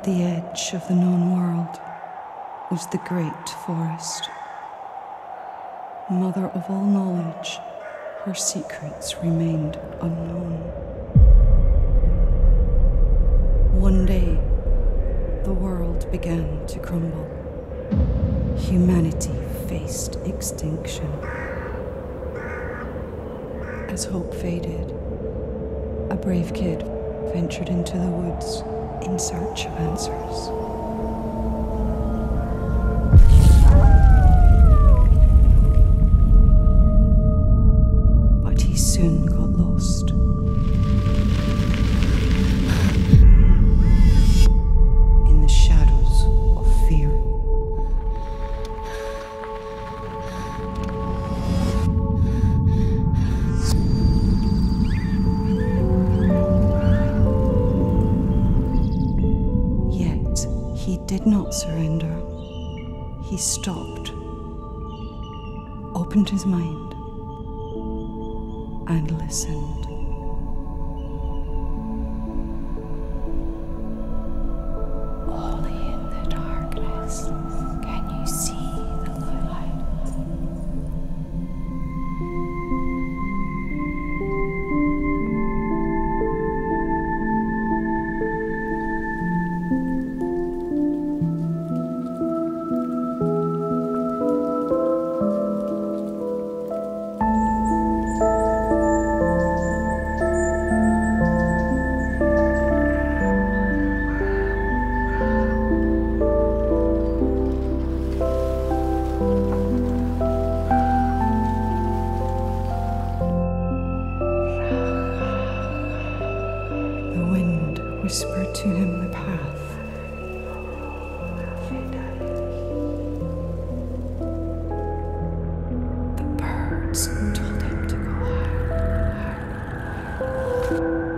At the edge of the known world was the great forest. Mother of all knowledge, her secrets remained unknown. One day, the world began to crumble. Humanity faced extinction. As hope faded, a brave kid ventured into the woods in search of answers. Surrender. He stopped, opened his mind, and listened. whisper to him the path. The birds told him to go higher, higher, higher.